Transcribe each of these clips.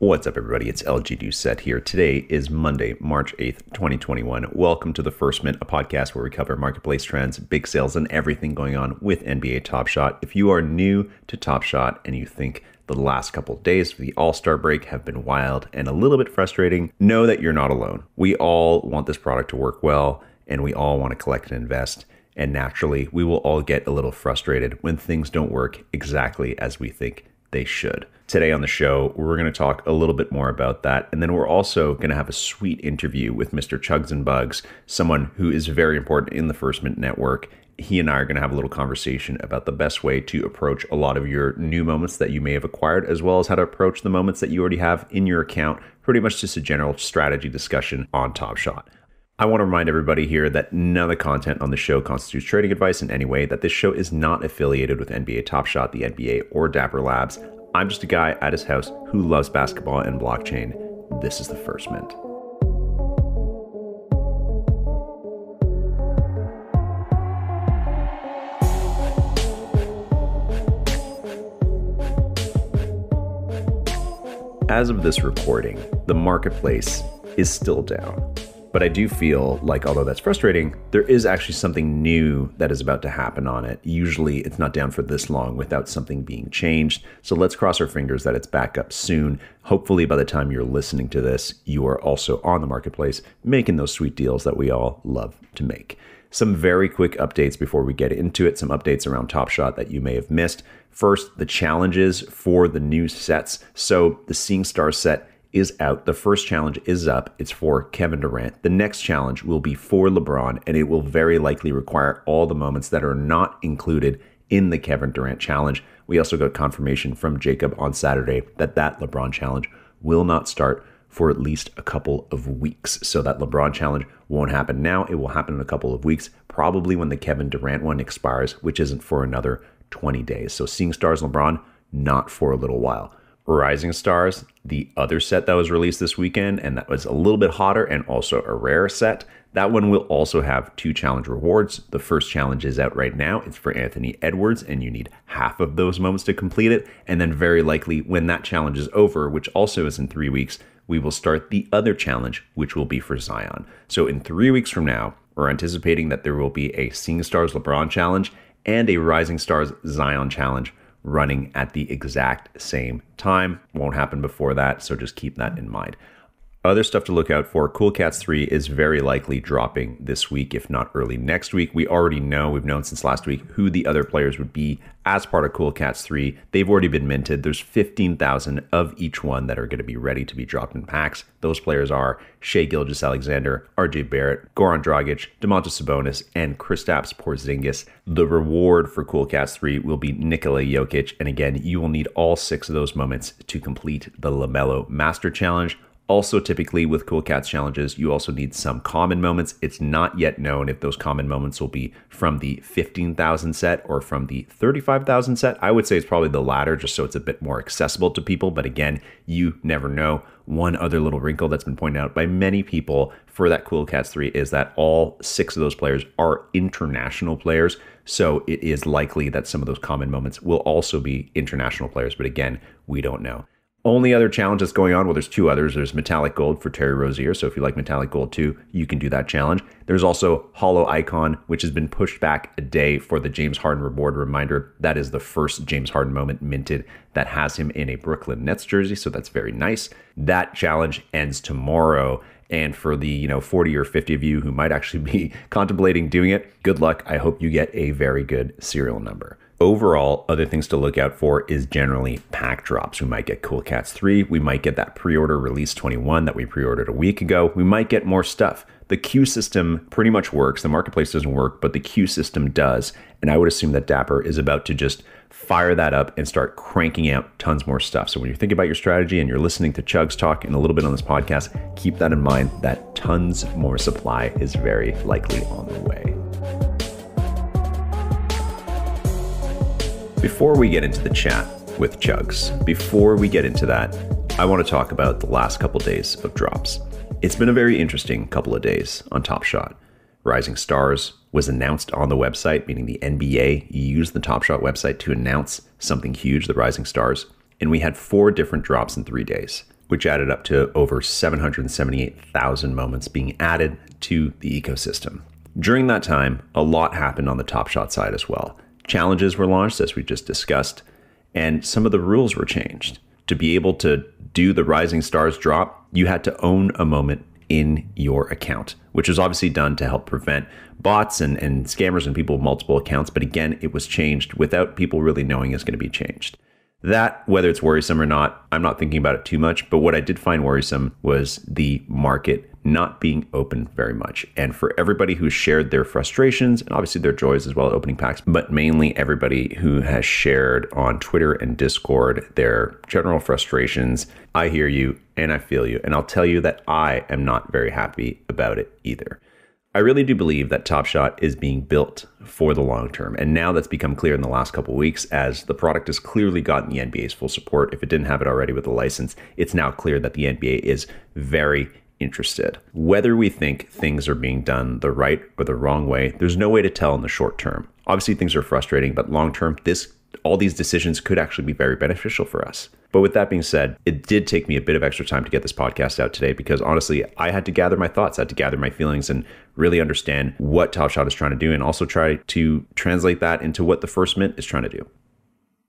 What's up, everybody? It's LG Doucet here. Today is Monday, March 8th, 2021. Welcome to the First Mint, a podcast where we cover marketplace trends, big sales, and everything going on with NBA Top Shot. If you are new to Top Shot and you think the last couple days for the All Star break have been wild and a little bit frustrating, know that you're not alone. We all want this product to work well, and we all want to collect and invest. And naturally, we will all get a little frustrated when things don't work exactly as we think they should. Today on the show, we're going to talk a little bit more about that. And then we're also going to have a sweet interview with Mr. Chugs and Bugs, someone who is very important in the First Mint Network. He and I are going to have a little conversation about the best way to approach a lot of your new moments that you may have acquired, as well as how to approach the moments that you already have in your account. Pretty much just a general strategy discussion on Top Shot. I want to remind everybody here that none of the content on the show constitutes trading advice in any way, that this show is not affiliated with NBA Top Shot, the NBA, or Dapper Labs. I'm just a guy at his house who loves basketball and blockchain. This is the first mint. As of this recording, the marketplace is still down. But I do feel like, although that's frustrating, there is actually something new that is about to happen on it. Usually it's not down for this long without something being changed. So let's cross our fingers that it's back up soon. Hopefully, by the time you're listening to this, you are also on the marketplace making those sweet deals that we all love to make. Some very quick updates before we get into it, some updates around Top Shot that you may have missed. First, the challenges for the new sets. So, the Seeing Star set is out. The first challenge is up. It's for Kevin Durant. The next challenge will be for LeBron, and it will very likely require all the moments that are not included in the Kevin Durant challenge. We also got confirmation from Jacob on Saturday that that LeBron challenge will not start for at least a couple of weeks. So that LeBron challenge won't happen now. It will happen in a couple of weeks, probably when the Kevin Durant one expires, which isn't for another 20 days. So seeing stars LeBron, not for a little while. Rising Stars, the other set that was released this weekend, and that was a little bit hotter and also a rare set. That one will also have two challenge rewards. The first challenge is out right now. It's for Anthony Edwards, and you need half of those moments to complete it. And then, very likely, when that challenge is over, which also is in three weeks, we will start the other challenge, which will be for Zion. So, in three weeks from now, we're anticipating that there will be a Seeing Stars LeBron challenge and a Rising Stars Zion challenge running at the exact same time. Won't happen before that, so just keep that in mind. Other stuff to look out for Cool Cats 3 is very likely dropping this week, if not early next week. We already know, we've known since last week, who the other players would be as part of Cool Cats 3. They've already been minted. There's 15,000 of each one that are going to be ready to be dropped in packs. Those players are Shai Gilgeous-Alexander, RJ Barrett, Goran Dragic, Domantas Sabonis, and Kristaps Porzingis. The reward for Cool Cats 3 will be Nikola Jokic. And again, you will need all six of those moments to complete the LaMelo Master Challenge. Also, typically with Cool Cats challenges, you also need some common moments. It's not yet known if those common moments will be from the 15,000 set or from the 35,000 set. I would say it's probably the latter, just so it's a bit more accessible to people. But again, you never know. One other little wrinkle that's been pointed out by many people for that Cool Cats 3 is that all six of those players are international players. So it is likely that some of those common moments will also be international players. But again, we don't know. Only other challenge that's going on, well, there's two others. There's Metallic Gold for Terry Rozier. So if you like Metallic Gold too, you can do that challenge. There's also Holo Icon, which has been pushed back a day for the James Harden reward reminder. That is the first James Harden moment minted that has him in a Brooklyn Nets jersey. So that's very nice. That challenge ends tomorrow. And for the, you know, 40 or 50 of you who might actually be contemplating doing it, good luck. I hope you get a very good serial number. Overall, other things to look out for is generally pack drops. We might get Cool Cats 3. We might get that pre order release 21 that we pre ordered a week ago. We might get more stuff. The queue system pretty much works. The marketplace doesn't work, but the queue system does. And I would assume that Dapper is about to just fire that up and start cranking out tons more stuff. So when you're thinking about your strategy and you're listening to Chugs talk and a little bit on this podcast, keep that in mind that tons more supply is very likely on the way. Before we get into the chat with Chugs, before we get into that, I want to talk about the last couple days of drops. It's been a very interesting couple of days on Top Shot. Rising Stars was announced on the website, meaning the NBA used the Top Shot website to announce something huge, the Rising Stars. And we had four different drops in three days. which added up to over 778,000 moments being added to the ecosystem. During that time, a lot happened on the Top Shot side as well. Challenges were launched, as we just discussed, and some of the rules were changed. To be able to do the Rising Stars drop, you had to own a moment in your account, which was obviously done to help prevent bots and, and scammers and people with multiple accounts. But again, it was changed without people really knowing it's going to be changed. That, whether it's worrisome or not, I'm not thinking about it too much. But what I did find worrisome was the market not being open very much. And for everybody who shared their frustrations and obviously their joys as well at opening packs, but mainly everybody who has shared on Twitter and Discord their general frustrations, I hear you and I feel you. And I'll tell you that I am not very happy about it either. I really do believe that Top Shot is being built for the long term. And now that's become clear in the last couple weeks as the product has clearly gotten the NBA's full support. If it didn't have it already with the license, it's now clear that the NBA is very interested. Whether we think things are being done the right or the wrong way, there's no way to tell in the short term. Obviously, things are frustrating, but long term, this all these decisions could actually be very beneficial for us. But with that being said, it did take me a bit of extra time to get this podcast out today because honestly, I had to gather my thoughts, I had to gather my feelings and really understand what Top Shot is trying to do and also try to translate that into what the first mint is trying to do.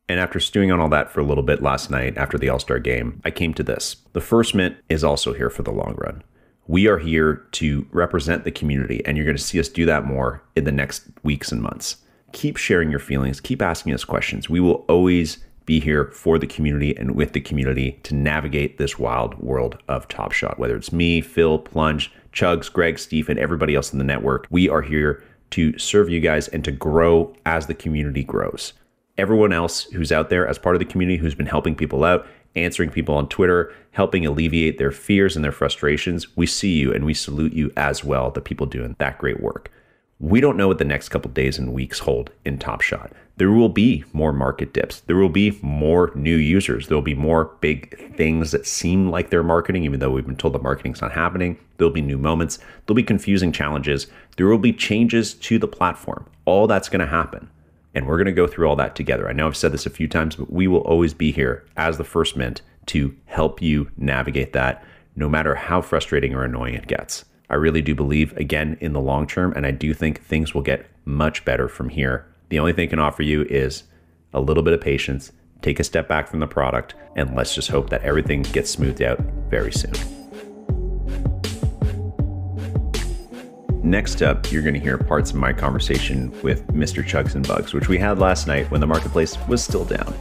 And after stewing on all that for a little bit last night after the All Star game, I came to this. The first mint is also here for the long run. We are here to represent the community, and you're going to see us do that more in the next weeks and months. Keep sharing your feelings, keep asking us questions. We will always be here for the community and with the community to navigate this wild world of Top Shot. Whether it's me, Phil, Plunge, Chugs, Greg, Steve, and everybody else in the network, we are here to serve you guys and to grow as the community grows. Everyone else who's out there as part of the community who's been helping people out, answering people on Twitter, helping alleviate their fears and their frustrations, we see you and we salute you as well, the people doing that great work. We don't know what the next couple days and weeks hold in Top Shot. There will be more market dips. There will be more new users. There will be more big things that seem like they're marketing, even though we've been told the marketing's not happening. There'll be new moments. There'll be confusing challenges. There will be changes to the platform. All that's going to happen. And we're going to go through all that together. I know I've said this a few times, but we will always be here as the first mint to help you navigate that, no matter how frustrating or annoying it gets. I really do believe, again, in the long term, and I do think things will get much better from here. The only thing I can offer you is a little bit of patience, take a step back from the product, and let's just hope that everything gets smoothed out very soon. Next up, you're going to hear parts of my conversation with Mr. Chugs and Bugs, which we had last night when the marketplace was still down.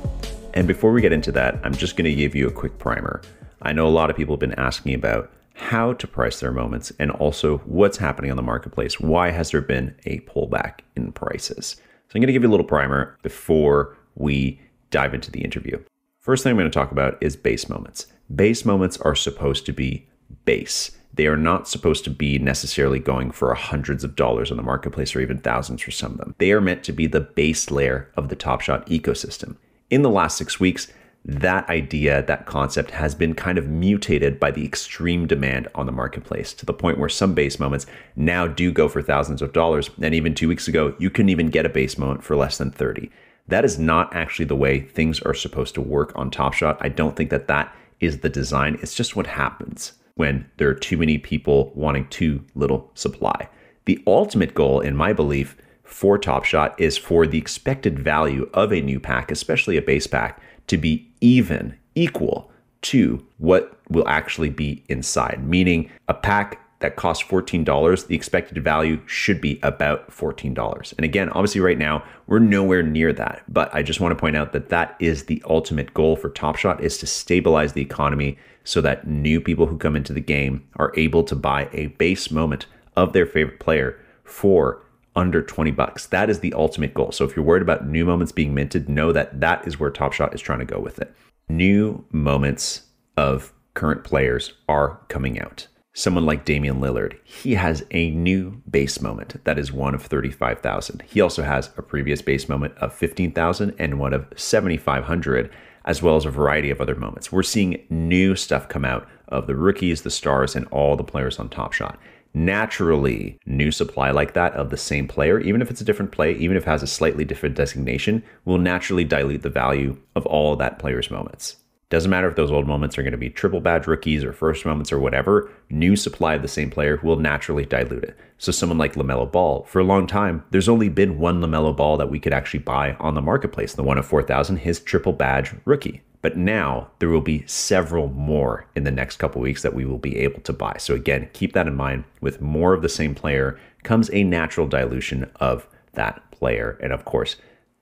And before we get into that, I'm just going to give you a quick primer. I know a lot of people have been asking about how to price their moments, and also what's happening on the marketplace. Why has there been a pullback in prices? So I'm going to give you a little primer before we dive into the interview. First thing I'm going to talk about is base moments. Base moments are supposed to be base. They are not supposed to be necessarily going for hundreds of dollars on the marketplace or even thousands for some of them. They are meant to be the base layer of the Top Shot ecosystem. In the last six weeks, that idea, that concept has been kind of mutated by the extreme demand on the marketplace to the point where some base moments now do go for thousands of dollars. And even two weeks ago, you couldn't even get a base moment for less than 30. That is not actually the way things are supposed to work on Top Shot. I don't think that that is the design. It's just what happens when there are too many people wanting too little supply. The ultimate goal, in my belief, for Top Shot is for the expected value of a new pack, especially a base pack, to be even, equal to what will actually be inside. Meaning, a pack that costs $14, the expected value should be about $14. And again, obviously, right now, we're nowhere near that. But I just want to point out that that is the ultimate goal for Top Shot is to stabilize the economy so that new people who come into the game are able to buy a base moment of their favorite player for under 20 bucks. That is the ultimate goal. So if you're worried about new moments being minted, know that that is where Top Shot is trying to go with it. New moments of current players are coming out. Someone like Damian Lillard, he has a new base moment that is one of 35,000. He also has a previous base moment of 15,000 and one of 7,500, as well as a variety of other moments. We're seeing new stuff come out of the rookies, the stars, and all the players on Top Shot naturally new supply like that of the same player, even if it's a different play, even if it has a slightly different designation, will naturally dilute the value of all of that player's moments. Doesn't matter if those old moments are going to be triple badge rookies or first moments or whatever, new supply of the same player will naturally dilute it. So, someone like LaMelo Ball, for a long time, there's only been one LaMelo Ball that we could actually buy on the marketplace, the one of 4,000, his triple badge rookie. But now there will be several more in the next couple weeks that we will be able to buy. So, again, keep that in mind. With more of the same player comes a natural dilution of that player. And of course,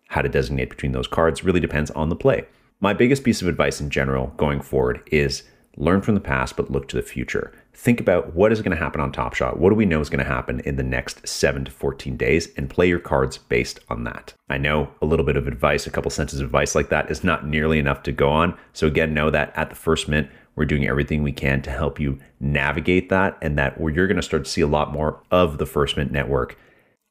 how to designate between those cards really depends on the play. My biggest piece of advice in general going forward is learn from the past, but look to the future. Think about what is going to happen on Top Shot. What do we know is going to happen in the next 7 to 14 days and play your cards based on that. I know a little bit of advice, a couple sentences of advice like that is not nearly enough to go on. So again, know that at the first mint, we're doing everything we can to help you navigate that and that where you're going to start to see a lot more of the First Mint network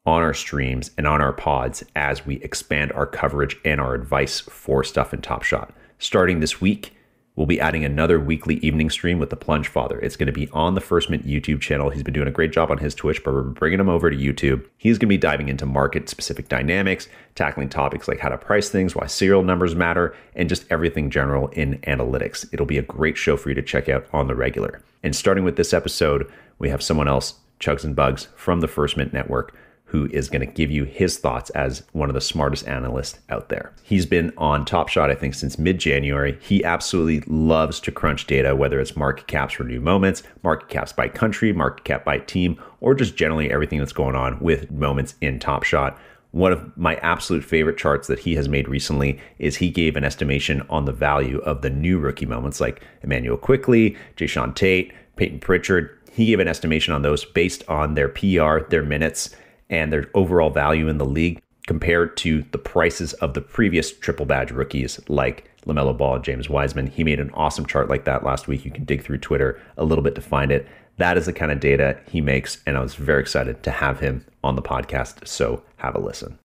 on our streams and on our pods as we expand our coverage and our advice for stuff in Top Shot. Starting this week, we'll be adding another weekly evening stream with the Plunge Father. It's going to be on the First Mint YouTube channel. He's been doing a great job on his Twitch, but we're bringing him over to YouTube. He's going to be diving into market specific dynamics, tackling topics like how to price things, why serial numbers matter, and just everything general in analytics. It'll be a great show for you to check out on the regular. And starting with this episode, we have someone else, Chugs and Bugs from the First Mint Network who is going to give you his thoughts as one of the smartest analysts out there. He's been on Top Shot, I think, since mid January. He absolutely loves to crunch data, whether it's market caps for new moments, market caps by country, market cap by team, or just generally everything that's going on with moments in Top Shot. One of my absolute favorite charts that he has made recently is he gave an estimation on the value of the new rookie moments like Immanuel Quickley, Jae'Sean Tate, Payton Pritchard. He gave an estimation on those based on their PR, their minutes, and their overall value in the league compared to the prices of the previous triple badge rookies like LaMelo Ball and James Wiseman. He made an awesome chart like that last week. You can dig through Twitter a little bit to find it. That is the kind of data he makes, and I was very excited to have him on the podcast. So have a listen.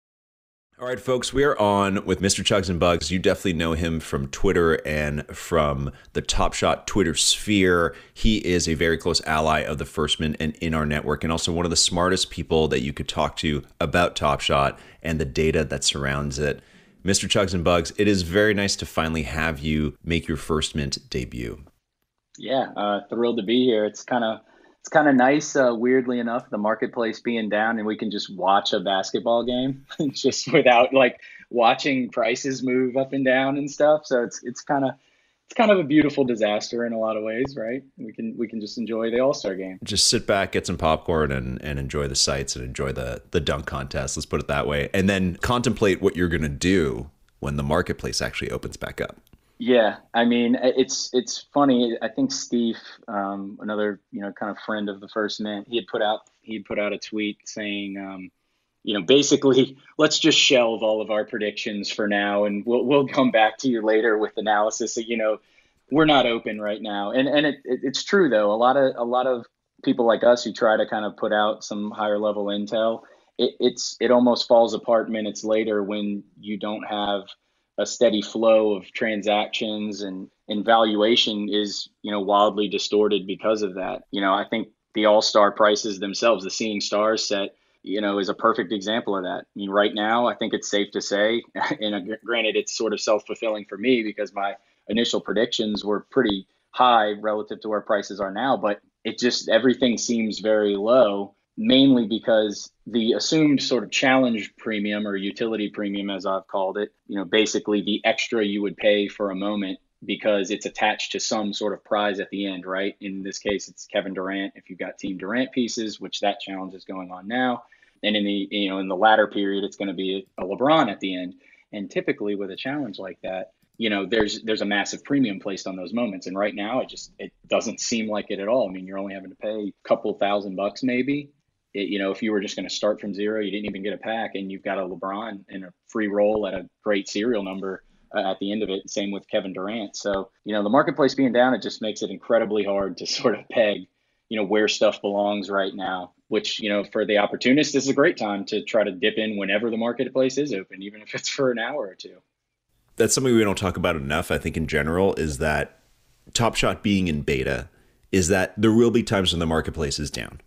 All right, folks, we are on with Mr. Chugs and Bugs. You definitely know him from Twitter and from the Top Shot Twitter sphere. He is a very close ally of the First Mint and in our network, and also one of the smartest people that you could talk to about Top Shot and the data that surrounds it. Mr. Chugs and Bugs, it is very nice to finally have you make your First Mint debut. Yeah, uh, thrilled to be here. It's kind of it's kind of nice, uh, weirdly enough, the marketplace being down and we can just watch a basketball game just without like watching prices move up and down and stuff. So it's it's kind of it's kind of a beautiful disaster in a lot of ways, right? We can we can just enjoy the All Star game. Just sit back, get some popcorn, and and enjoy the sights and enjoy the the dunk contest. Let's put it that way, and then contemplate what you're gonna do when the marketplace actually opens back up. Yeah, I mean, it's it's funny. I think Steve, um, another you know kind of friend of the First Mint, he had put out he had put out a tweet saying, um, you know, basically, let's just shelve all of our predictions for now, and we'll we'll come back to you later with analysis. you know, we're not open right now, and and it, it, it's true though. A lot of a lot of people like us who try to kind of put out some higher level intel, it, it's it almost falls apart minutes later when you don't have a steady flow of transactions and, and valuation is you know wildly distorted because of that. You know i think the all-star prices themselves the seeing stars set you know is a perfect example of that. I mean right now i think it's safe to say and uh, granted it's sort of self-fulfilling for me because my initial predictions were pretty high relative to where prices are now but it just everything seems very low mainly because the assumed sort of challenge premium or utility premium, as I've called it, you know, basically the extra you would pay for a moment because it's attached to some sort of prize at the end, right? In this case, it's Kevin Durant. If you've got Team Durant pieces, which that challenge is going on now, and in the you know in the latter period, it's going to be a LeBron at the end. And typically with a challenge like that, you know, there's there's a massive premium placed on those moments. And right now, it just it doesn't seem like it at all. I mean, you're only having to pay a couple thousand bucks maybe it, you know, if you were just going to start from zero, you didn't even get a pack, and you've got a LeBron and a free roll at a great serial number uh, at the end of it. Same with Kevin Durant. So, you know, the marketplace being down, it just makes it incredibly hard to sort of peg, you know, where stuff belongs right now. Which, you know, for the opportunist, this is a great time to try to dip in whenever the marketplace is open, even if it's for an hour or two. That's something we don't talk about enough. I think in general is that Top Shot being in beta is that there will be times when the marketplace is down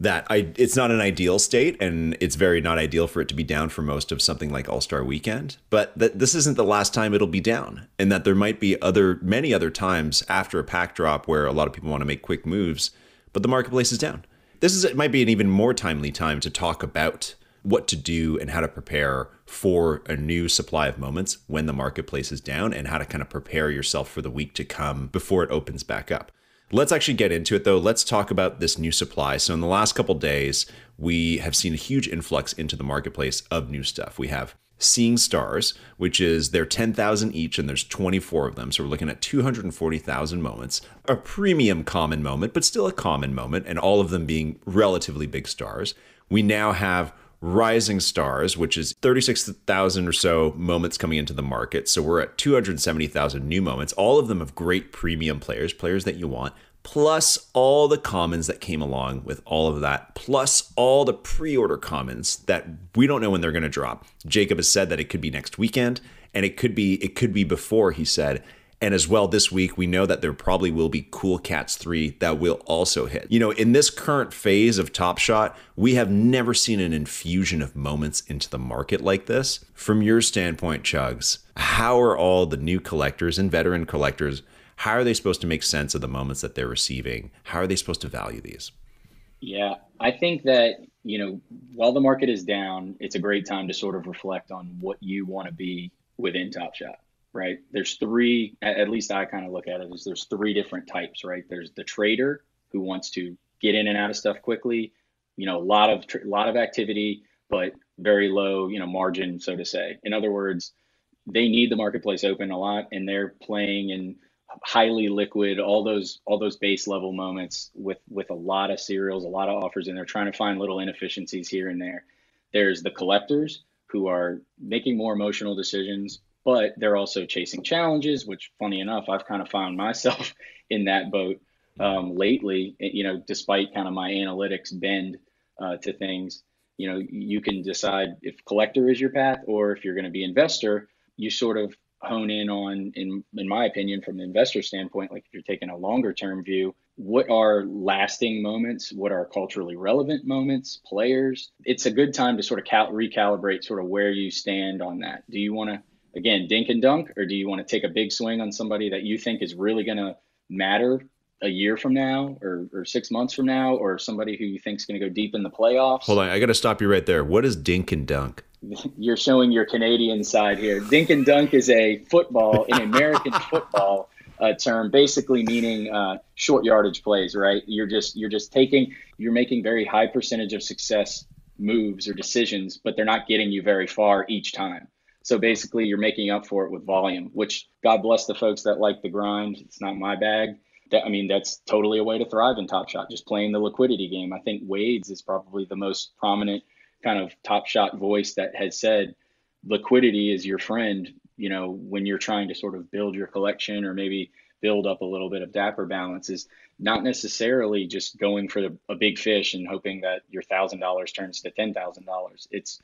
that I it's not an ideal state and it's very not ideal for it to be down for most of something like All-Star weekend but that this isn't the last time it'll be down and that there might be other many other times after a pack drop where a lot of people want to make quick moves but the marketplace is down. This is it might be an even more timely time to talk about what to do and how to prepare for a new supply of moments when the marketplace is down and how to kind of prepare yourself for the week to come before it opens back up Let's actually get into it though. Let's talk about this new supply. So, in the last couple days, we have seen a huge influx into the marketplace of new stuff. We have Seeing Stars, which is they're 10,000 each and there's 24 of them. So, we're looking at 240,000 moments, a premium common moment, but still a common moment, and all of them being relatively big stars. We now have Rising Stars, which is 36,000 or so moments coming into the market. So we're at 270,000 new moments, all of them have great premium players, players that you want, plus all the commons that came along with all of that, plus all the pre order commons that we don't know when they're going to drop. Jacob has said that it could be next weekend. And it could be it could be before he said and as well, this week, we know that there probably will be Cool Cats 3 that will also hit. You know, in this current phase of Top Shot, we have never seen an infusion of moments into the market like this. From your standpoint, Chugs, how are all the new collectors and veteran collectors, how are they supposed to make sense of the moments that they're receiving? How are they supposed to value these? Yeah, I think that, you know, while the market is down, it's a great time to sort of reflect on what you want to be within Top Shot right? There's three, at least I kind of look at it as there's three different types, right? There's the trader who wants to get in and out of stuff quickly, you know, a lot of a lot of activity, but very low, you know, margin, so to say. In other words, they need the marketplace open a lot, and they're playing in highly liquid, all those all those base level moments with with a lot of serials, a lot of offers, and they're trying to find little inefficiencies here and there. There's the collectors who are making more emotional decisions, but they're also chasing challenges, which, funny enough, I've kind of found myself in that boat um, lately. You know, despite kind of my analytics bend uh, to things, you know, you can decide if collector is your path or if you're going to be investor. You sort of hone in on, in in my opinion, from the investor standpoint, like if you're taking a longer term view, what are lasting moments? What are culturally relevant moments? Players. It's a good time to sort of cal- recalibrate sort of where you stand on that. Do you want to again, dink and dunk, or do you want to take a big swing on somebody that you think is really going to matter a year from now or, or six months from now, or somebody who you think is going to go deep in the playoffs? Hold on, I got to stop you right there. What is dink and dunk? You're showing your Canadian side here. Dink and dunk is a football, an American football uh, term, basically meaning uh, short yardage plays. Right? You're just you're just taking you're making very high percentage of success moves or decisions, but they're not getting you very far each time. So basically, you're making up for it with volume, which God bless the folks that like the grind. It's not my bag. That, I mean, that's totally a way to thrive in Top Shot, just playing the liquidity game. I think Wade's is probably the most prominent kind of Top Shot voice that has said liquidity is your friend, you know, when you're trying to sort of build your collection or maybe build up a little bit of dapper balance is not necessarily just going for the, a big fish and hoping that your thousand dollars turns to ten thousand dollars. It's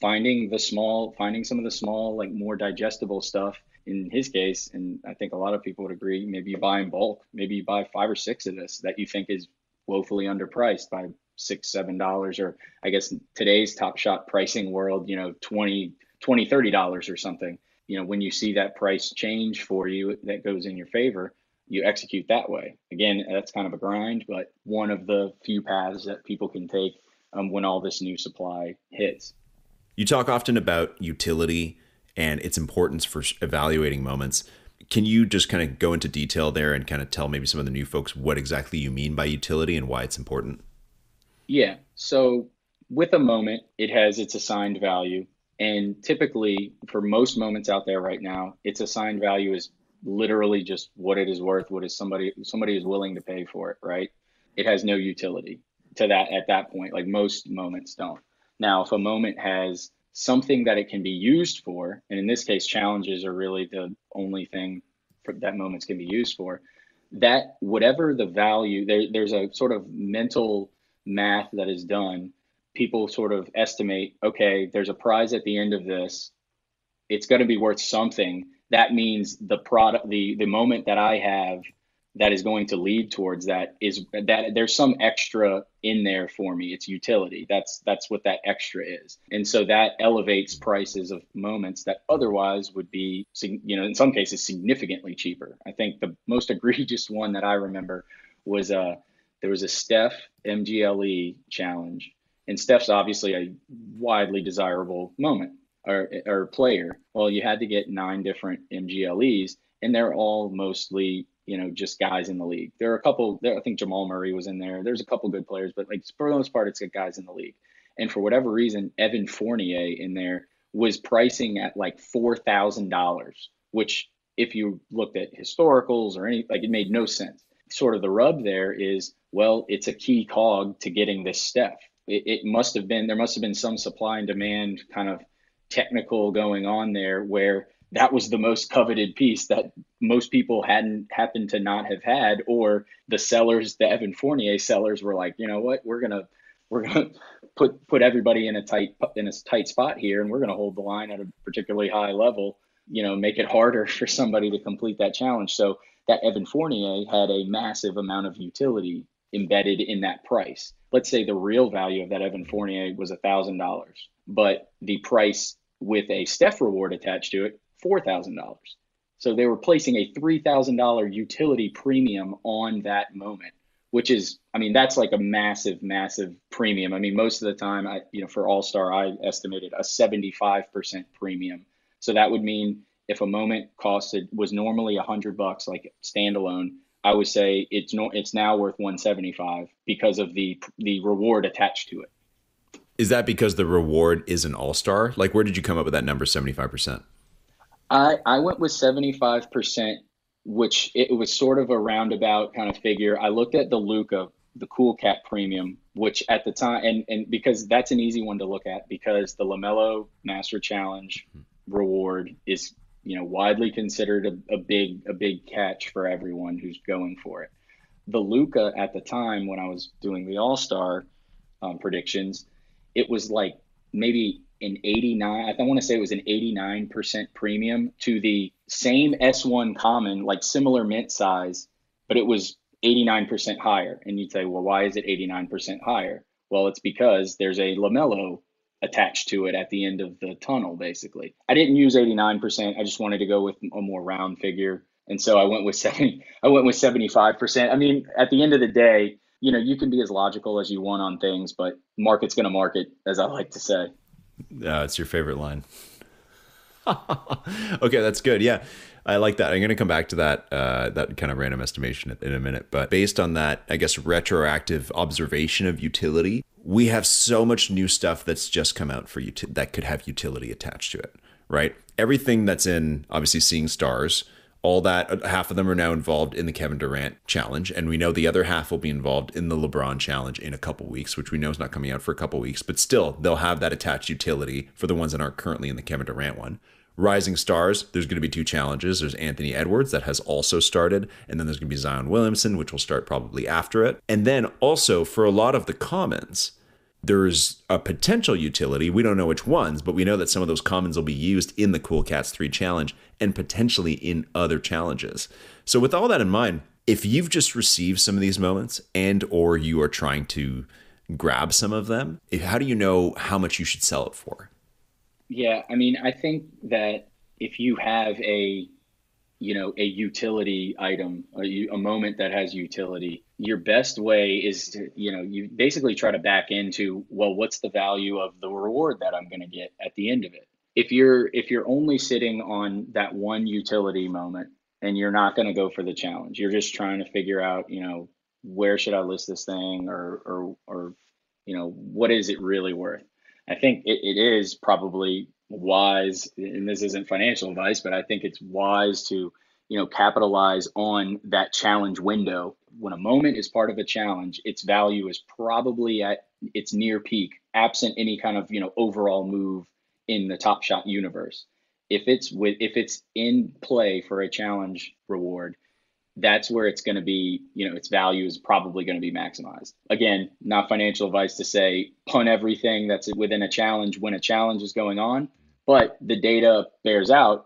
finding the small, finding some of the small, like more digestible stuff in his case, and I think a lot of people would agree, maybe you buy in bulk, maybe you buy five or six of this that you think is woefully underpriced by six, seven dollars, or I guess today's top shot pricing world, you know, 20, 20, 30 dollars or something. You know, when you see that price change for you that goes in your favor, you execute that way. Again, that's kind of a grind, but one of the few paths that people can take um, when all this new supply hits. You talk often about utility and its importance for evaluating moments. Can you just kind of go into detail there and kind of tell maybe some of the new folks what exactly you mean by utility and why it's important? Yeah. So with a moment, it has its assigned value. And typically, for most moments out there right now, its assigned value is literally just what it is worth, what is somebody somebody is willing to pay for it, right? It has no utility to that at that point. Like most moments don't. Now, if a moment has something that it can be used for, and in this case, challenges are really the only thing for that moments can be used for, that whatever the value, there, there's a sort of mental math that is done. People sort of estimate, okay, there's a prize at the end of this. It's going to be worth something. That means the product, the the moment that I have that is going to lead towards that is that there's some extra in there for me. It's utility. That's that's what that extra is. And so that elevates prices of moments that otherwise would be you know in some cases significantly cheaper. I think the most egregious one that i remember was uh there was a steph mgle challenge. And steph's obviously a widely desirable moment or, or player well you had to get nine different mgles and they're all mostly you know just guys in the league. There are a couple. There, I think Jamal Murray was in there. There's a couple good players, but like for the most part, it's guys in the league. And for whatever reason, Evan Fournier in there was pricing at like four thousand dollars, which if you looked at historicals or any like it made no sense. Sort of the rub there is well, it's a key cog to getting this Steph. It, it must have been there must have been some supply and demand kind of technical going on there where that was the most coveted piece that most people hadn't happened to not have had, or the sellers, the Evan Fournier sellers, were like, you know what, we're gonna we're gonna put put everybody in a tight in a tight spot here, and we're gonna hold the line at a particularly high level. You know, make it harder for somebody to complete that challenge. So that Evan Fournier had a massive amount of utility embedded in that price. Let's say the real value of that Evan Fournier was a thousand dollars, but the price with a Steph reward attached to it $4,000. So they were placing a $3,000 utility premium on that moment, which is, I mean, that's like a massive, massive premium. I mean, most of the time, I, you know, for All Star, I estimated a 75% premium. So that would mean if a moment costed was normally a hundred bucks, like standalone, I would say it's no, it's now worth 175 because of the the reward attached to it. Is that because the reward is an all star? Like, where did you come up with that number, 75%? I I went with seventy five percent, which it was sort of a roundabout kind of figure. I looked at the Luka, the Cool Cat Premium, which at the time, and and because that's an easy one to look at because the Lamelo Master Challenge reward is you know widely considered a, a big a big catch for everyone who's going for it. The Luka at the time when I was doing the All Star um, predictions, it was like maybe an 89 i want to say it was an 89% premium to the same s1 common like similar mint size but it was 89% higher. And you'd say well why is it 89% higher? Well it's because there's a lamello attached to it at the end of the tunnel basically. I didn't use 89% i just wanted to go with a more round figure. And so i went with 70 i went with 75% i mean at the end of the day you know you can be as logical as you want on things but market's going to market as i like to say uh, it's your favorite line. okay, that's good. Yeah, I like that. I'm going to come back to that uh, that kind of random estimation in a minute. But based on that, I guess retroactive observation of utility, we have so much new stuff that's just come out for you that could have utility attached to it. Right? Everything that's in obviously seeing stars all that uh, half of them are now involved in the Kevin Durant challenge and we know the other half will be involved in the LeBron challenge in a couple weeks which we know is not coming out for a couple weeks but still they'll have that attached utility for the ones that aren't currently in the Kevin Durant one Rising Stars, there's going to be two challenges. There's Anthony Edwards that has also started, and then there's going to be Zion Williamson, which will start probably after it. And then also for a lot of the commons, there's a potential utility. We don't know which ones, but we know that some of those commons will be used in the Cool Cats 3 challenge and potentially in other challenges. So with all that in mind, if you've just received some of these moments and or you are trying to grab some of them, how do you know how much you should sell it for? Yeah, I mean, I think that if you have a you know a utility item a, a moment that has utility your best way is to you know you basically try to back into well what's the value of the reward that i'm going to get at the end of it if you're if you're only sitting on that one utility moment and you're not going to go for the challenge. You're just trying to figure out you know where should i list this thing or or or you know what is it really worth? I think it, it is probably wise and this isn't financial advice but i think it's wise to you know capitalize on that challenge window. When a moment is part of a challenge its value is probably at its near peak absent any kind of you know overall move in the top shot universe if it's with if it's in play for a challenge reward that's where it's going to be you know its value is probably going to be maximized again not financial advice to say punt everything that's within a challenge when a challenge is going on but the data bears out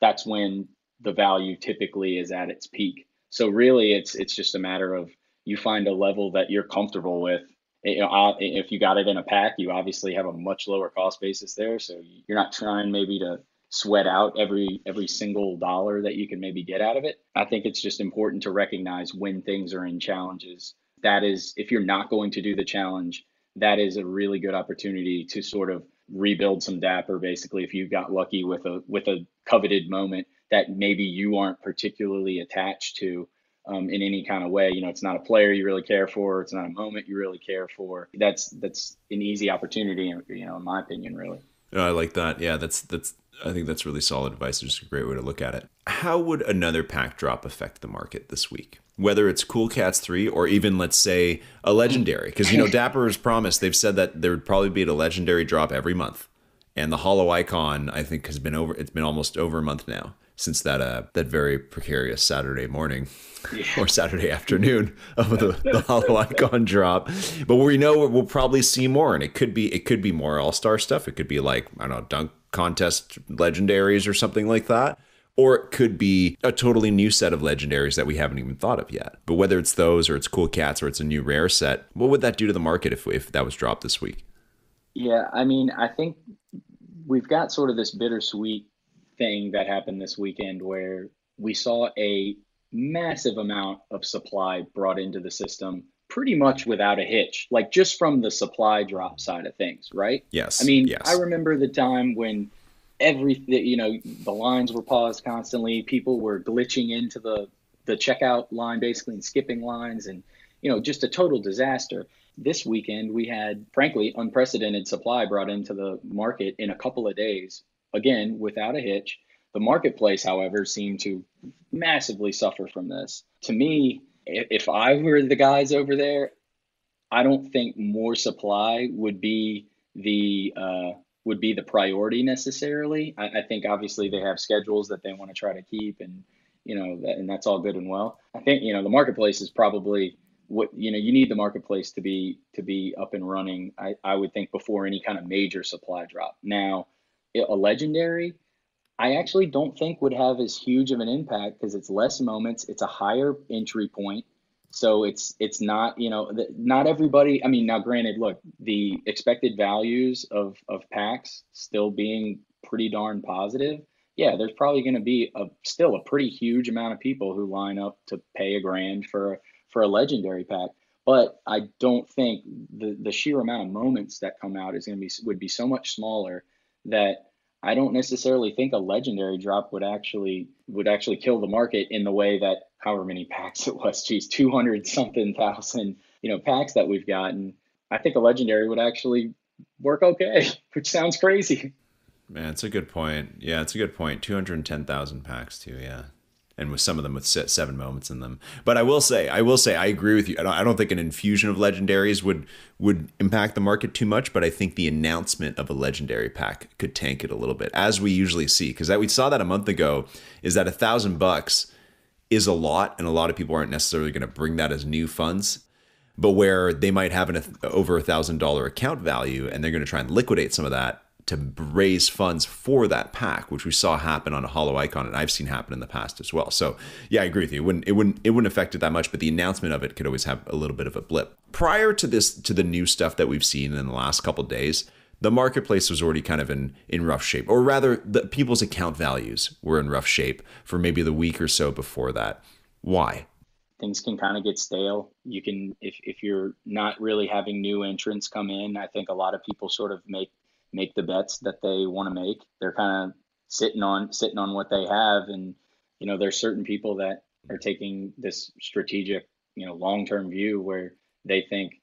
that's when the value typically is at its peak. So really, it's it's just a matter of you find a level that you're comfortable with. You know, if you got it in a pack, you obviously have a much lower cost basis there, so you're not trying maybe to sweat out every every single dollar that you can maybe get out of it. I think it's just important to recognize when things are in challenges. That is, if you're not going to do the challenge, that is a really good opportunity to sort of rebuild some dapper. Basically, if you got lucky with a with a coveted moment that maybe you aren't particularly attached to um, in any kind of way. You know, it's not a player you really care for. It's not a moment you really care for. That's that's an easy opportunity, you know, in my opinion, really. I like that. Yeah, that's that's. I think that's really solid advice. It's just a great way to look at it. How would another pack drop affect the market this week? Whether it's Cool Cats 3 or even, let's say, a legendary. Because, you know, Dapper has promised, they've said that there would probably be a legendary drop every month. And the Holo Icon, I think, has been over, it's been almost over a month now since that uh, that very precarious Saturday morning yeah. or Saturday afternoon of the, the Holo Icon drop. But we know we'll probably see more, and it could be it could be more All Star stuff. It could be like I don't know dunk contest legendaries or something like that. Or it could be a totally new set of legendaries that we haven't even thought of yet. But whether it's those or it's cool cats or it's a new rare set, what would that do to the market if, if that was dropped this week? Yeah, I mean, I think we've got sort of this bittersweet thing that happened this weekend where we saw a massive amount of supply brought into the system pretty much without a hitch, like just from the supply drop side of things, right? Yes. I mean, yes. I remember the time when every you know the lines were paused constantly, people were glitching into the the checkout line basically and skipping lines and you know just a total disaster. This weekend we had frankly unprecedented supply brought into the market in a couple of days again, without a hitch. The marketplace, however, seemed to massively suffer from this. To me, if I were the guys over there, I don't think more supply would be the uh, would be the priority necessarily. I, I, think obviously they have schedules that they want to try to keep, and you know, that, and that's all good and well. I think you know the marketplace is probably what you know you need the marketplace to be to be up and running. I, I would think before any kind of major supply drop. Now, a legendary, I actually don't think would have as huge of an impact because it's less moments, it's a higher entry point. So it's it's not you know not everybody. I mean, now granted, look, the expected values of of packs still being pretty darn positive. Yeah, there's probably going to be a still a pretty huge amount of people who line up to pay a grand for for a legendary pack. But I don't think the the sheer amount of moments that come out is going to be would be so much smaller that I don't necessarily think a legendary drop would actually would actually kill the market in the way that however many packs it was, geez, two hundred something thousand, you know, packs that we've gotten. I think a legendary would actually work okay, which sounds crazy. Man, it's a good point. Yeah, it's a good point. Two hundred ten thousand packs too. Yeah and with some of them with seven moments in them. But I will say, I will say, I agree with you. I don't, I don't, think an infusion of legendaries would would impact the market too much. But I think the announcement of a legendary pack could tank it a little bit, as we usually see, because that we saw that a month ago. Is that a thousand bucks is a lot, and a lot of people aren't necessarily going to bring that as new funds. But where they might have an over a thousand dollar account value, and they're going to try and liquidate some of that to raise funds for that pack, which we saw happen on a Holo Icon, and I've seen happen in the past as well. So yeah, I agree with you. It wouldn't it wouldn't it wouldn't affect it that much, but the announcement of it could always have a little bit of a blip. Prior to this, to the new stuff that we've seen in the last couple days, the marketplace was already kind of in in rough shape, or rather, the people's account values were in rough shape for maybe the week or so before that. Why? Things can kind of get stale. You can, if, if you're not really having new entrants come in, I think a lot of people sort of make make the bets that they want to make. They're kind of sitting on sitting on what they have, and you know, there's certain people that are taking this strategic, you know, long term view where they think,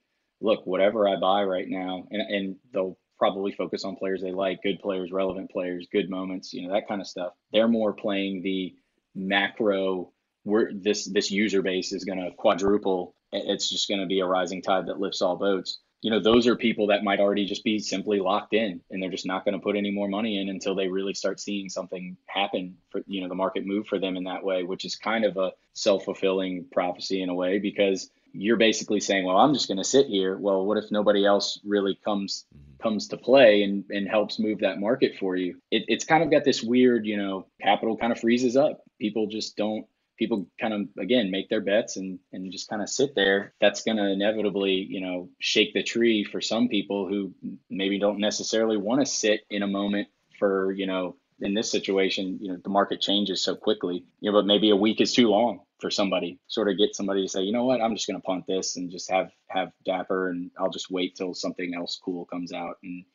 look, whatever I buy right now, and and they'll probably focus on players they like, good players, relevant players, good moments, you know, that kind of stuff. They're more playing the macro. Where this this user base is going to quadruple. It's just going to be a rising tide that lifts all boats you know, those are people that might already just be simply locked in and they're just not going to put any more money in until they really start seeing something happen for, you know, the market move for them in that way, which is kind of a self fulfilling prophecy in a way because you're basically saying, well, I'm just going to sit here. Well, what if nobody else really comes mm-hmm. comes to play and, and helps move that market for you? It, it's kind of got this weird, you know, capital kind of freezes up. People just don't people kind of again make their bets and and just kind of sit there. That's going to inevitably you know shake the tree for some people who maybe don't necessarily want to sit in a moment for you know in this situation you know the market changes so quickly. You know but maybe a week is too long for somebody. Sort of get somebody to say you know what? I'm just going to punt this and just have have dapper and i'll just wait till something else cool comes out and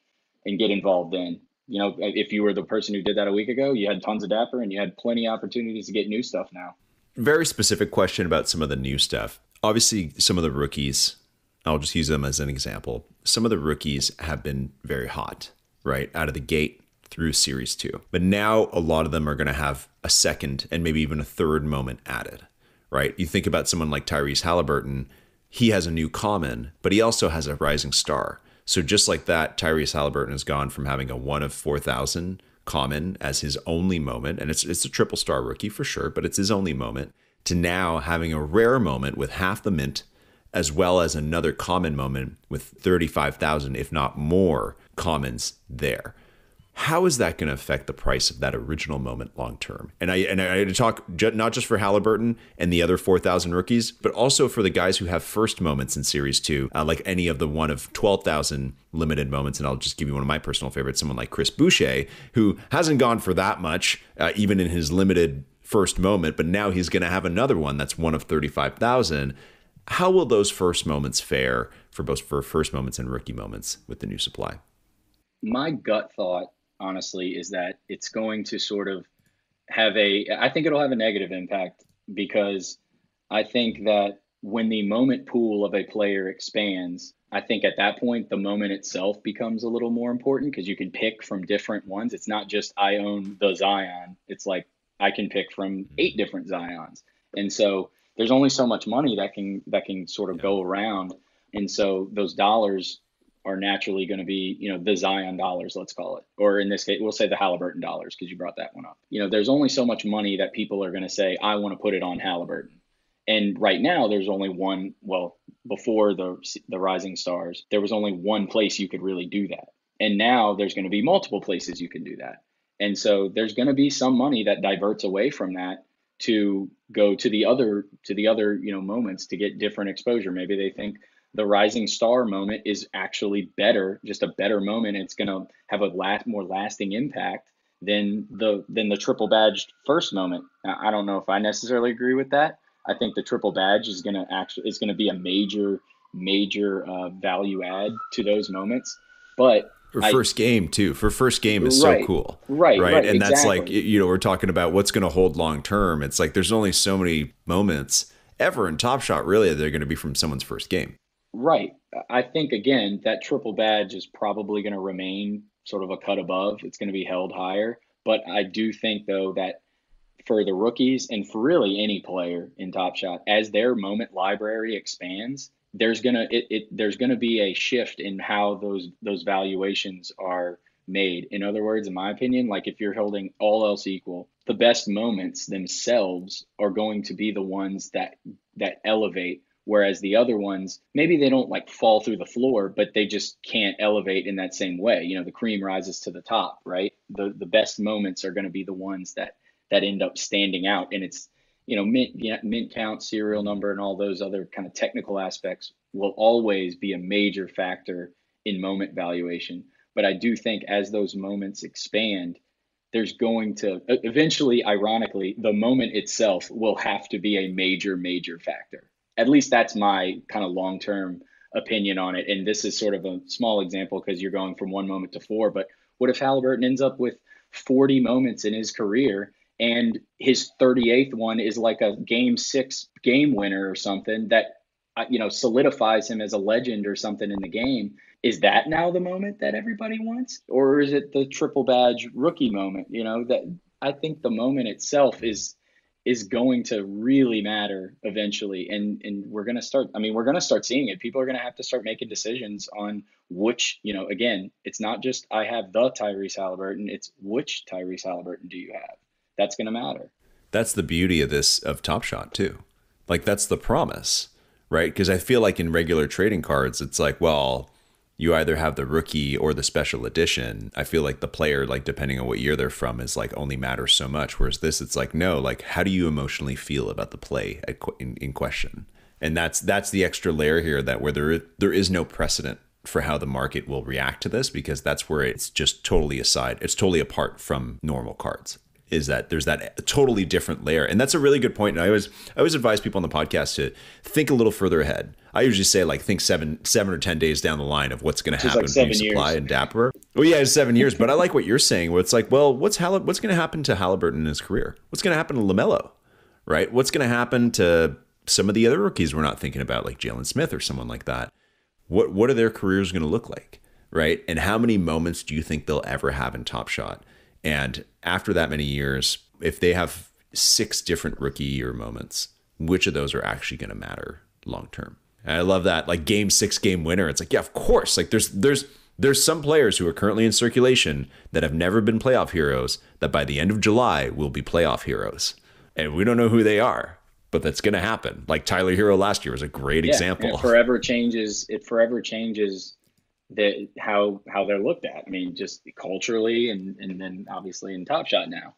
and get involved then. You know if you were the person who did that a week ago you had tons of dapper and you had plenty of opportunities to get new stuff now very specific question about some of the new stuff. Obviously, some of the rookies, I'll just use them as an example. Some of the rookies have been very hot, right? Out of the gate through series two. But now a lot of them are going to have a second and maybe even a third moment added, right? You think about someone like Tyrese Halliburton, he has a new common, but he also has a rising star. So just like that, Tyrese Halliburton has gone from having a one of 4,000 common as his only moment, and it's it's a triple star rookie for sure, but it's his only moment, to now having a rare moment with half the mint, as well as another common moment with 35,000, if not more, commons there how is that going to affect the price of that original moment long term? And I and I had to talk not just for Halliburton and the other 4,000 rookies, but also for the guys who have first moments in Series 2, uh, like any of the one of 12,000 limited moments. And I'll just give you one of my personal favorites, someone like Chris Boucher, who hasn't gone for that much, uh, even in his limited first moment, but now he's going to have another one that's one of 35,000. How will those first moments fare for both for first moments and rookie moments with the new supply? My gut thought honestly, is that it's going to sort of have a, I think it'll have a negative impact because I think that when the moment pool of a player expands, I think at that point, the moment itself becomes a little more important because you can pick from different ones. It's not just I own the Zion, it's like I can pick from eight different Zions. And so there's only so much money that can that can sort of go around. And so those dollars are naturally going to be, you know, the Zion dollars, let's call it, or in this case, we'll say the Halliburton dollars because you brought that one up. You know, there's only so much money that people are going to say, I want to put it on Halliburton. And right now, there's only one. Well, before the the Rising Stars, there was only one place you could really do that, and now there's going to be multiple places you can do that. And so there's going to be some money that diverts away from that to go to the other to the other you know moments to get different exposure. Maybe they think the rising star moment is actually better, just a better moment. It's going to have a last, more lasting impact than the than the triple badged first moment. Now, I don't know if I necessarily agree with that. I think the triple badge is going to actually is going to be a major major uh, value add to those moments. But for first game too. For first game is right, so cool. Right. Right. right and exactly. that's like you know, we're talking about what's gonna hold long term. It's like there's only so many moments ever in Top Shot really that are gonna be from someone's first game. Right. I think again that triple badge is probably going to remain sort of a cut above. It's going to be held higher, but I do think though that for the rookies and for really any player in Top Shot, as their moment library expands, there's gonna it, it there's gonna be a shift in how those those valuations are made. In other words, in my opinion, like if you're holding all else equal, the best moments themselves are going to be the ones that that elevate Whereas the other ones, maybe they don't like fall through the floor, but they just can't elevate in that same way. You know, the cream rises to the top, right? The the best moments are going to be the ones that that end up standing out, and it's you know mint mint count, serial number, and all those other kind of technical aspects will always be a major factor in moment valuation. But I do think as those moments expand, there's going to eventually, ironically, the moment itself will have to be a major, major factor at least that's my kind of long term opinion on it. And this is sort of a small example because you're going from one moment to four. But what if Halliburton ends up with 40 moments in his career and his 38th one is like a game six game winner or something that uh, you know solidifies him as a legend or something in the game is that now the moment that everybody wants or is it the triple badge rookie moment you know that i think the moment itself is is going to really matter eventually. And and we're going to start i mean we're going to start seeing it. People are going to have to start making decisions on which you know again it's not just i have the tyrese halliburton it's which tyrese halliburton do you have? That's going to matter. That's the beauty of this of top shot too. Like that's the promise right? Because i feel like in regular trading cards it's like well you either have the rookie or the special edition. I feel like the player, like depending on what year they're from, is like only matters so much. Whereas this, it's like no, like how do you emotionally feel about the play in, in question? And that's that's the extra layer here that where there there is no precedent for how the market will react to this because that's where it's just totally aside. It's totally apart from normal cards is that there's that totally different layer. And that's a really good point. And I always I always advise people on the podcast to think a little further ahead. I usually say like think seven seven or ten days down the line of what's going to happen like with supply years. and Dapper. Well, yeah, it's seven years. But I like what you're saying. Where it's like, well, what's Hall- what's going to happen to Halliburton in his career? What's going to happen to Lamelo? Right? What's going to happen to some of the other rookies we're not thinking about, like Jalen Smith or someone like that? What what are their careers going to look like? Right? And how many moments do you think they'll ever have in Top Shot? And after that many years, if they have six different rookie year moments, which of those are actually going to matter long term? I love that like game 6 game winner. It's like, yeah, of course. Like there's there's there's some players who are currently in circulation that have never been playoff heroes that by the end of July will be playoff heroes. And we don't know who they are, but that's going to happen. Like Tyler Herro last year was a great yeah, example. It forever changes. It forever changes that how how they're looked at. I mean, just culturally, and and then obviously in Top Shot now.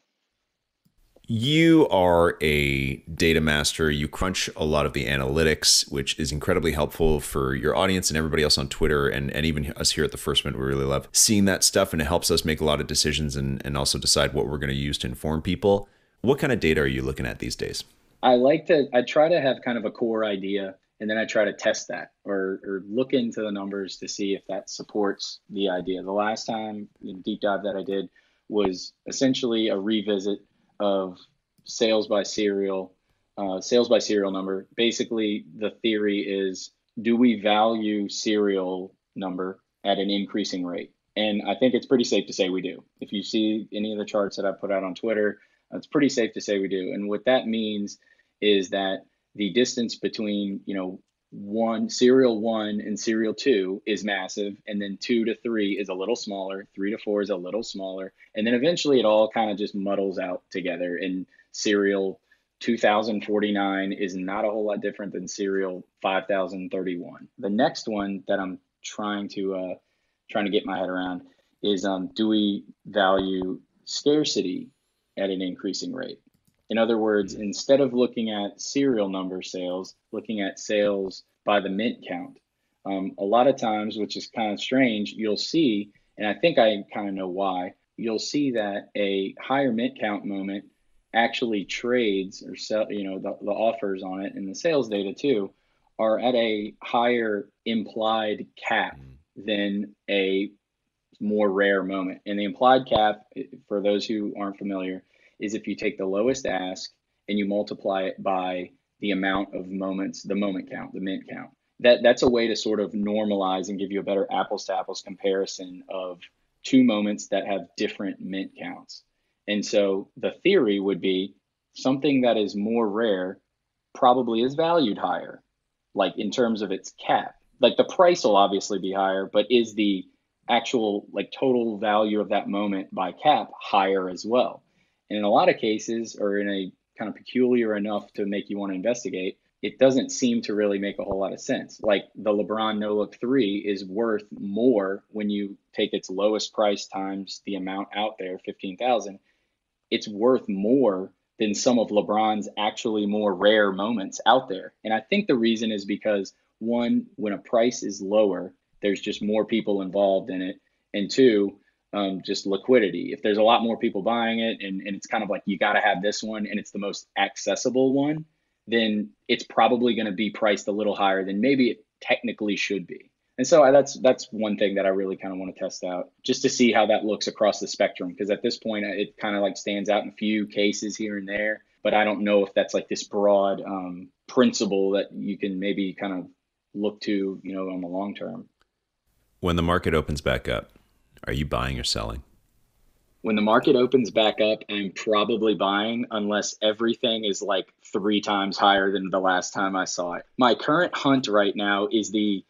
You are a data master. You crunch a lot of the analytics, which is incredibly helpful for your audience and everybody else on Twitter and, and even us here at the First Mint. We really love seeing that stuff and it helps us make a lot of decisions and, and also decide what we're going to use to inform people. What kind of data are you looking at these days? I like to, I try to have kind of a core idea and then I try to test that or, or look into the numbers to see if that supports the idea. The last time the deep dive that I did was essentially a revisit of sales by serial, uh, sales by serial number. Basically, the theory is do we value serial number at an increasing rate? And I think it's pretty safe to say we do. If you see any of the charts that I put out on Twitter, it's pretty safe to say we do. And what that means is that the distance between, you know, one serial one and serial two is massive and then two to three is a little smaller three to four is a little smaller and then eventually it all kind of just muddles out together and serial 2049 is not a whole lot different than serial 5031 the next one that i'm trying to uh trying to get my head around is um do we value scarcity at an increasing rate in other words, instead of looking at serial number sales, looking at sales by the mint count. Um, a lot of times, which is kind of strange, you'll see, and I think I kind of know why, you'll see that a higher mint count moment actually trades or sell, you know, the, the offers on it and the sales data too are at a higher implied cap than a more rare moment. And the implied cap, for those who aren't familiar, is if you take the lowest ask and you multiply it by the amount of moments, the moment count, the mint count. That that's a way to sort of normalize and give you a better apples to apples comparison of two moments that have different mint counts. And so the theory would be something that is more rare probably is valued higher, like in terms of its cap. Like the price will obviously be higher, but is the actual like total value of that moment by cap higher as well? And in a lot of cases, or in a kind of peculiar enough to make you want to investigate, it doesn't seem to really make a whole lot of sense. Like the LeBron No Look 3 is worth more when you take its lowest price times the amount out there, 15,000. It's worth more than some of LeBron's actually more rare moments out there. And I think the reason is because one, when a price is lower, there's just more people involved in it. And two, um, just liquidity. If there's a lot more people buying it and, and it's kind of like you got to have this one and it's the most accessible one, then it's probably going to be priced a little higher than maybe it technically should be. And so I, that's that's one thing that I really kind of want to test out just to see how that looks across the spectrum because at this point it kind of like stands out in a few cases here and there, but I don't know if that's like this broad um, principle that you can maybe kind of look to, you know, on the long term. When the market opens back up, are you buying or selling? When the market opens back up, I'm probably buying unless everything is like three times higher than the last time I saw it. My current hunt right now is the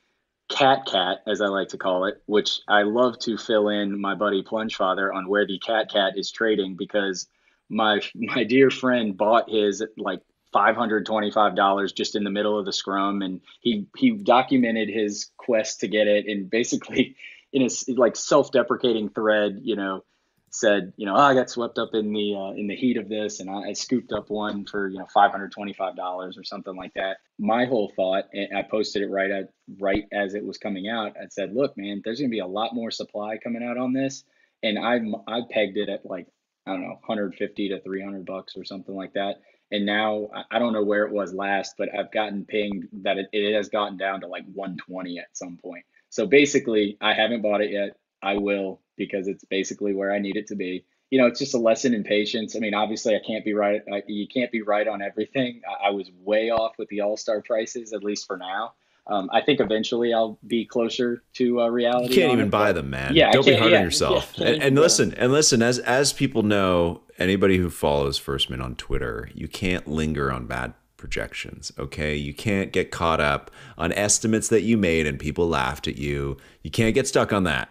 cat cat, as I like to call it, which I love to fill in my buddy Plunge Father on where the cat cat is trading because my my dear friend bought his like $525 just in the middle of the scrum and he he documented his quest to get it and basically in his like self-deprecating thread you know said you know oh, I got swept up in the uh, in the heat of this and I, I scooped up one for you know $525 or something like that. My whole thought and I posted it right at right as it was coming out I said look man there's going to be a lot more supply coming out on this. And I I pegged it at like I don't know 150 to 300 bucks or something like that. And now I don't know where it was last, but I've gotten pinged that it, it has gotten down to like 120 at some point. So basically, I haven't bought it yet. I will because it's basically where I need it to be. You know, it's just a lesson in patience. I mean, obviously, I can't be right. I, you can't be right on everything. I, I was way off with the All Star prices, at least for now. Um, I think eventually I'll be closer to uh, reality. You can't even it, buy them, man. Yeah, don't be hard yeah, on yourself. Yeah, and, and listen, and listen. As as people know, anybody who follows First Mint on Twitter, you can't linger on bad projections. Okay, you can't get caught up on estimates that you made and people laughed at you. You can't get stuck on that.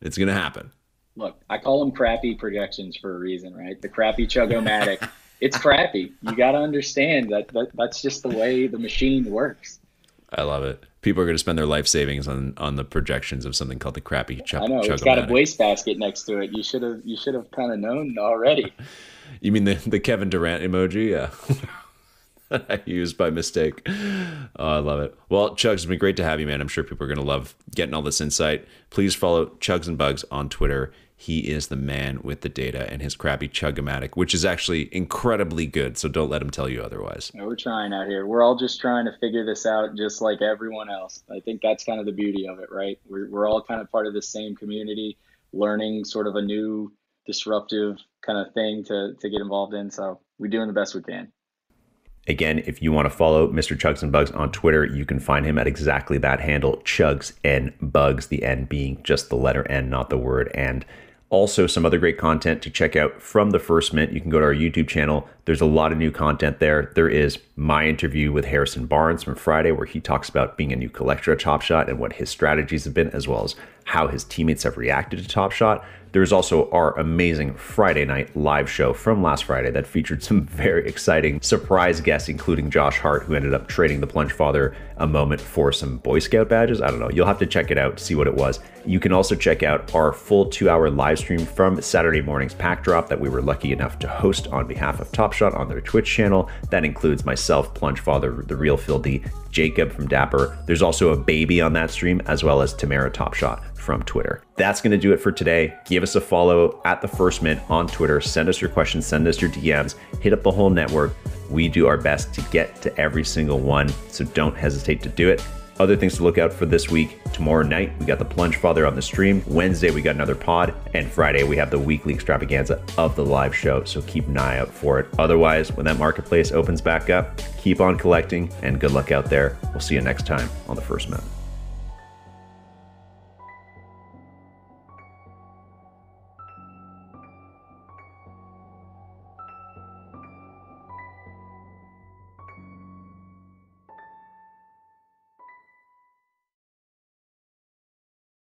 It's gonna happen. Look, I call them crappy projections for a reason, right? The crappy chugomatic. it's crappy. You got to understand that, that that's just the way the machine works. I love it. People are going to spend their life savings on on the projections of something called the crappy chuck. I know it's got a wastebasket next to it. You should have you should have kind of known already. you mean the the Kevin Durant emoji? Yeah. I used by mistake. Oh, I love it. Well, Chugs, it's been great to have you, man. I'm sure people are going to love getting all this insight. Please follow Chugs and Bugs on Twitter he is the man with the data and his crappy chugomatic, which is actually incredibly good. So don't let him tell you otherwise. Yeah, we're trying out here. We're all just trying to figure this out, just like everyone else. I think that's kind of the beauty of it, right? We're, we're all kind of part of the same community, learning sort of a new disruptive kind of thing to, to get involved in. So we're doing the best we can. Again, if you want to follow Mr. Chugs and Bugs on Twitter, you can find him at exactly that handle, Chugs and Bugs, the N being just the letter N, not the word and. Also, some other great content to check out from the First Mint. You can go to our YouTube channel. There's a lot of new content there. There is my interview with Harrison Barnes from Friday, where he talks about being a new collector at Top Shot and what his strategies have been, as well as how his teammates have reacted to Top Shot. There's also our amazing Friday night live show from last Friday that featured some very exciting surprise guests, including Josh Hart, who ended up trading the Plunge Father a moment for some Boy Scout badges. I don't know. You'll have to check it out, to see what it was. You can also check out our full two hour live stream from Saturday morning's pack drop that we were lucky enough to host on behalf of Top Shot on their Twitch channel. That includes myself, Plunge Father, the real D, Jacob from Dapper. There's also a baby on that stream, as well as Tamara Top Shot from Twitter. That's going to do it for today. Give us a follow at the First Mint on Twitter. Send us your questions, send us your DMs, hit up the whole network. We do our best to get to every single one, so don't hesitate to do it. Other things to look out for this week. Tomorrow night, we got the Plunge Father on the stream. Wednesday, we got another pod. And Friday, we have the weekly extravaganza of the live show. So keep an eye out for it. Otherwise, when that marketplace opens back up, keep on collecting and good luck out there. We'll see you next time on the First Mint.